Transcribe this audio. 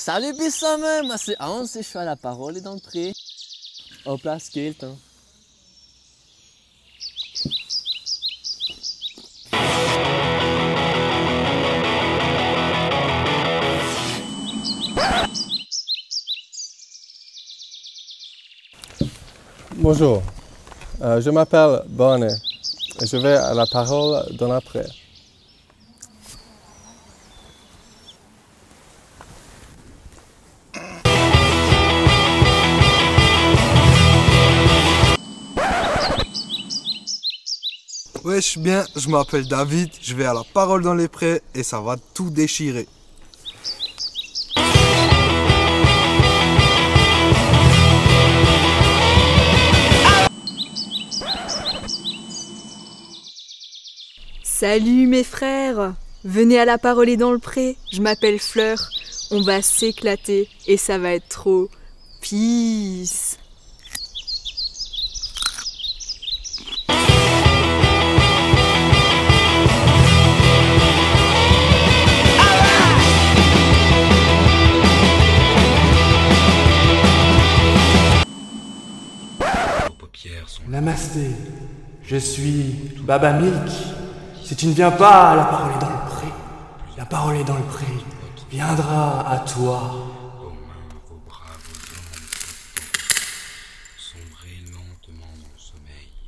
Salut Bissame, moi c'est Hans et je suis à la parole et dans le pré. Hop. Hein. Bonjour, euh, je m'appelle Bonnet et je vais à la parole dans l'après. Wesh bien, je m'appelle David, je vais à la parole dans les prés et ça va tout déchirer. Salut mes frères Venez à la parole et dans le pré, je m'appelle Fleur, on va s'éclater et ça va être trop peace paupières sont. Namasté, je suis Baba Milk. Si tu ne viens pas, la parole est dans le pré. La parole est dans le pré. Viendra à toi. Sombrer lentement dans le sommeil.